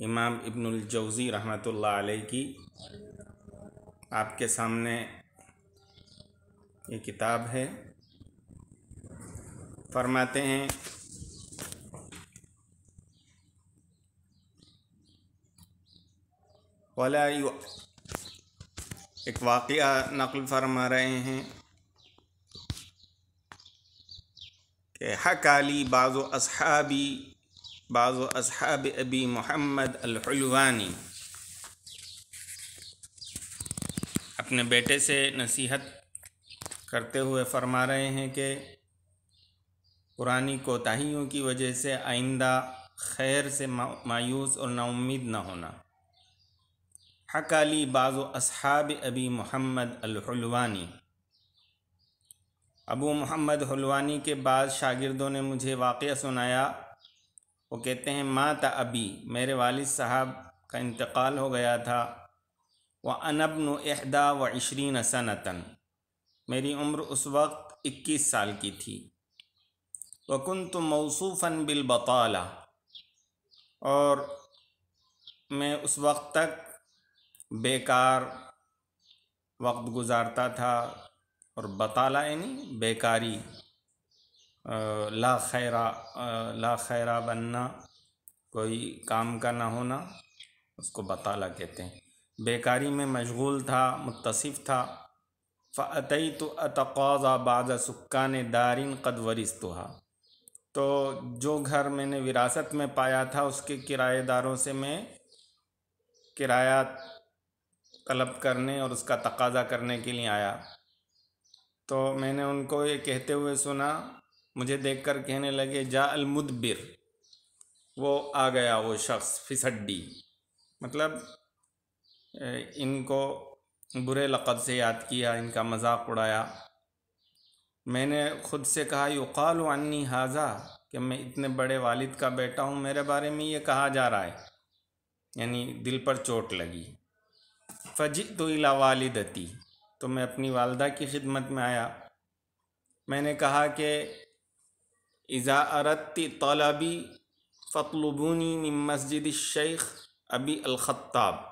इमाम इब्नुल जौज़ी रहमतुल्लाह अलैह की आपके सामने ये किताब है। फरमाते हैं, वला एक वाक़या नक़ल फरमा रहे हैं कि हकाली बाज़ असहाबी बाज़ असहाब अबी मोहम्मद अलहलवानी। अपने बेटे से नसीहत करते हुए फरमा रहे हैं कि पुरानी कोताहियों की वजह से आइंदा खैर से मायूस और नाउम्मीद ना होना। हकाली बाज़ असहाब अबी मोहम्मद अलहलवानी। अबू मोहम्मद हलवानी के बाद शागिर्दों ने मुझे वाक़ सुनाया वो कहते हैं, माता अबी, मेरे वालिद साहब का इंतकाल हो गया था। व अनबन अहदा व इशरीन सनतन। मेरी उम्र उस वक्त इक्कीस साल की थी। वकुन तो मौसूफ़न बिलबताला और मैं उस वक्त तक बेकार वक्त गुजारता था और बताला यानी बेकारी ला खैरा ला खैरा बनना, कोई काम का ना होना, उसको बताला कहते हैं। बेकारी में मशगूल था मुतसिफ़ था। फ़तई तो अतक़ाज़ा बाज़ सुक्कान दारिन कद तो जो घर मैंने विरासत में पाया था, उसके किराएदारों से मैं किराया तलब करने और उसका तकाज़ा करने के लिए आया। तो मैंने उनको ये कहते हुए सुना मुझे देखकर कहने लगे, जा अलमुदबिर। वो आ गया वो शख्स फिसड्डी। मतलब इनको बुरे लक़ब से याद किया, इनका मज़ाक उड़ाया। मैंने ख़ुद से कहा, युकाल अन्नी हाजा, कि मैं इतने बड़े वालिद का बेटा हूँ, मेरे बारे में ये कहा जा रहा है। यानी दिल पर चोट लगी। फ़जी तो इला वालिदती तो मैं अपनी वालदा की खिदमत में आया। मैंने कहा कि इज़ा अरती तलबी फ़तलबूनी मस्जिद शेख अबी अलख़त्ताब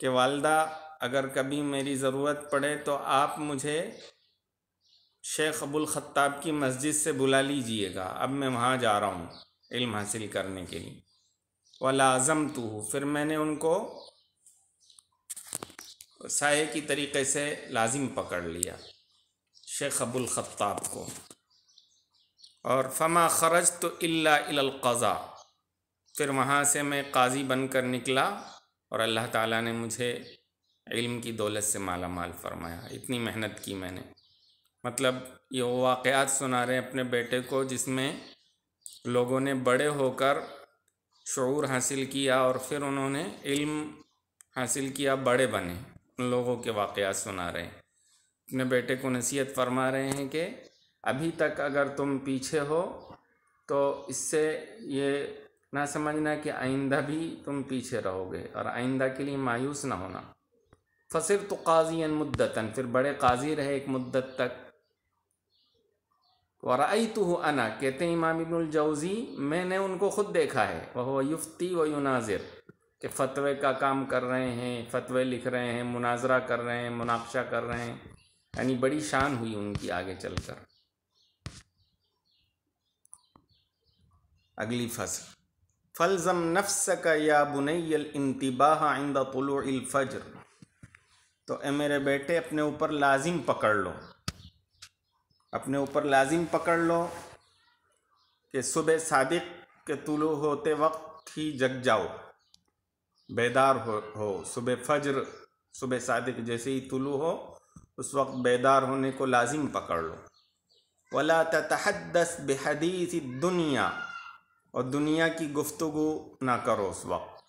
के वालदा अगर कभी मेरी ज़रूरत पड़े तो आप मुझे शेख अबुल ख़त्ताब की मस्जिद से बुला लीजिएगा अब मैं वहाँ जा रहा हूँ इल्म हासिल करने के लिए वलाज़म तो हूँ फिर मैंने उनको साय की तरीक़े से लाजिम पकड़ लिया शेख अबुल ख़त्ताब को और फमा खरज तो इल्लाक़ज़ा फिर वहाँ से मैं काजी बनकर निकला और अल्लाह ताला ने मुझे इल्म की दौलत से माला माल फरमाया। इतनी मेहनत की मैंने। मतलब ये वो वाक़ात सुना रहे हैं अपने बेटे को जिसमें लोगों ने बड़े होकर शूर हासिल किया और फिर उन्होंने इल्म हासिल किया, बड़े बने। उन लोगों के वाक़ात सुना रहे हैं। अपने बेटे को नसीहत फरमा रहे हैं कि अभी तक अगर तुम पीछे हो तो इससे ये ना समझना कि आइंदा भी तुम पीछे रहोगे और आइंदा के लिए मायूस ना होना। फसिर तो काजी मुद्दतन, फिर बड़े काजी रहे एक मुद्दत तक। वराई तो अना, कहते हैं इमाम इब्नुल जौज़ी, मैंने उनको ख़ुद देखा है वह युफ्ती व युनाजिर, कि फ़तवे का काम कर रहे हैं, फ़तवे लिख रहे हैं, मुनाजरा कर रहे हैं मुनाक्षा कर रहे हैं। यानी बड़ी शान हुई उनकी आगे चलकर। अगली फ़सल फलज़म नफ्स का या बुनैल इंतबाह आइंदा तलुफ़जर तो ए मेरे बेटे, अपने ऊपर लाजिम पकड़ लो। अपने ऊपर लाजिम पकड़ लो कि सुबह सादिक के तुलु होते वक्त ही जग जाओ। बेदार हो हो। सुबह फजर, सुबह सादिक जैसे ही तुलु हो, उस वक्त बेदार होने को लाजिम पकड़ लो। वला तहदस बेहदीस दुनिया। और दुनिया की गुफ्तु ना करो उस वक्त।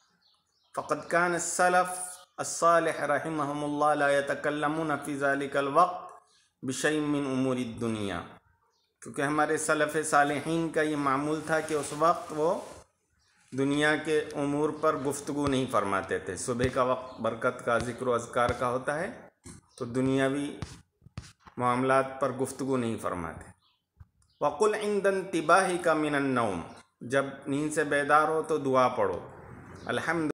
फ़क़त कान सलफ़ अस्सालिह रहमहुमुल्लाह ला यतकल्लमुन वक्त बिशै मिन उमूर दुनिया। क्योंकि हमारे सलफ़ सालहीन का ये मामूल था कि उस वक्त वो दुनिया के उमूर पर गुफ्तु नहीं फरमाते थे। सुबह का वक्त बरकत का ज़िक्र अज़कार का होता है तो दुनियावी मामलात पर गुफ्तु नहीं फरमाते। वकुल इंदन तिबाही का मिनन्नौम जब नींद से बेदार हो तो दुआ पढ़ो। अलहमद